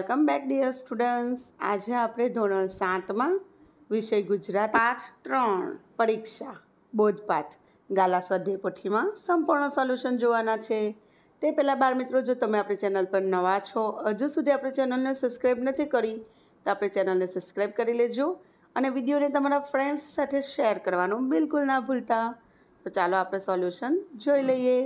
Welcome back, dear students. આજે આપણે ધોરણ સાતમાં વિષય ગુજરાત પાઠ ત્રણ, પરીક્ષા, બોધપાઠ. ગાલા સ્વાધ્યાય પોથીમાં સંપૂર્ણ સોલ્યુશન જોવાના છે. તે પહેલાં બાળ મિત્રો, જો તમે આપણી ચેનલ પર નવા છો, હજુ સુધી આપણી ચેનલને સબસ્ક્રાઈબ નથી કરી, તો આપણી ચેનલને સબસ્ક્રાઈબ કરી લેજો અને વિડીયોને તમારા ફ્રેન્ડ્સ સાથે શેર કરવાનું બિલકુલ ના ભૂલતા. તો ચાલો આપણે સોલ્યુશન જોઈ લઈએ.